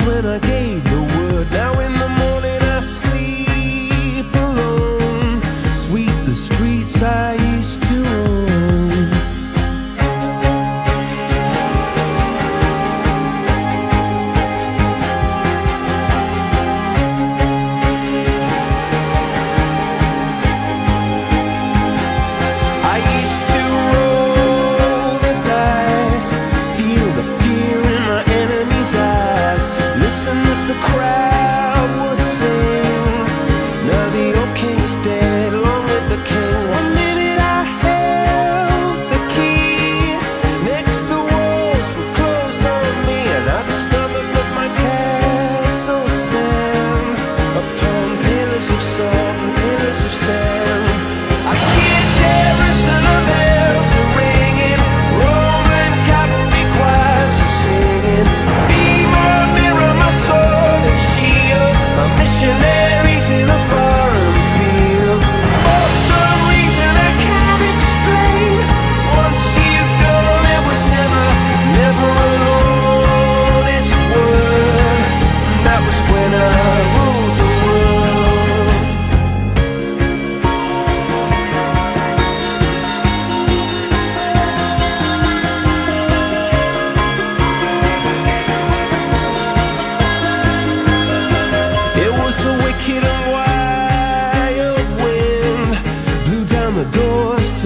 when I gave just a crowd. Mary's in the fire.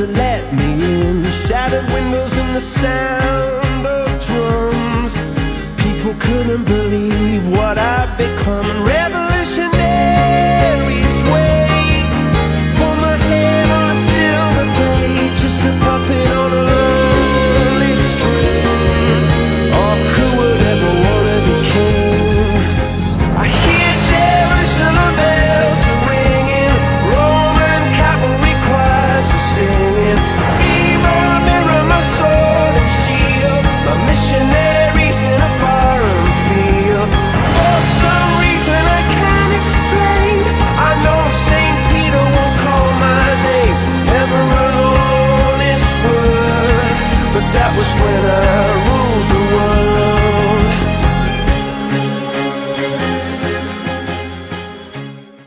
let me in. Shattered windows and the sound of drums. People couldn't believe what I